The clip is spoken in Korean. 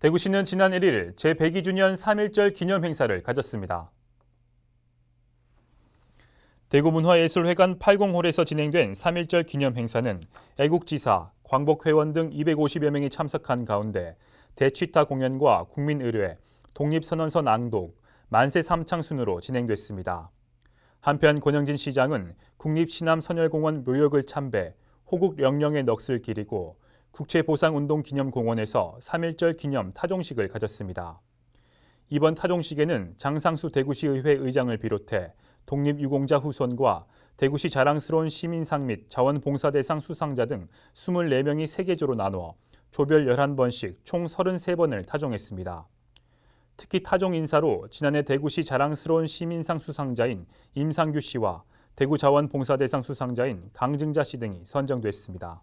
대구시는 지난 1일 제102주년 3.1절 기념 행사를 가졌습니다. 대구문화예술회관 80홀에서 진행된 3.1절 기념 행사는 애국지사, 광복회원 등 250여 명이 참석한 가운데 대취타 공연과 국민의뢰, 독립선언서 낭독, 만세 삼창순으로 진행됐습니다. 한편 권영진 시장은 국립시남선열공원 묘역을 참배, 호국 영령의 넋을 기리고 국채보상운동기념공원에서 3.1절 기념 타종식을 가졌습니다. 이번 타종식에는 장상수 대구시의회 의장을 비롯해 독립유공자 후손과 대구시 자랑스러운 시민상 및 자원봉사대상 수상자 등 24명이 세계조로 나누어 조별 11번씩 총 33번을 타종했습니다. 특히 타종 인사로 지난해 대구시 자랑스러운 시민상 수상자인 임상규 씨와 대구 자원봉사대상 수상자인 강증자 씨 등이 선정됐습니다.